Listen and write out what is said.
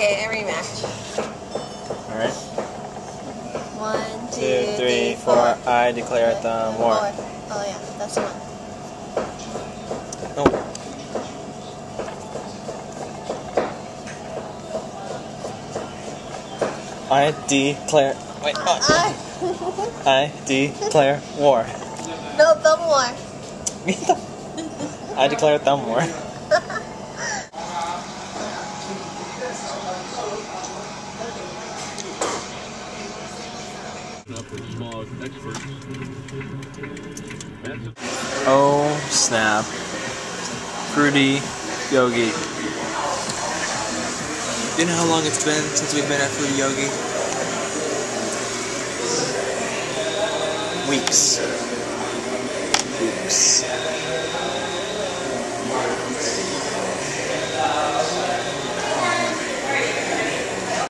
Okay, a rematch. Alright. One, two, Two, three, four. I declare the um, war. Four. Oh yeah, that's one. Oh. I declare. Wait. Uh, oh. I, uh. I declare war. no, thumb war. I declare thumb war. Oh snap. Frutti Yogi. You know how long it's been since we've been at Frutti Yogi? Weeks. Weeks.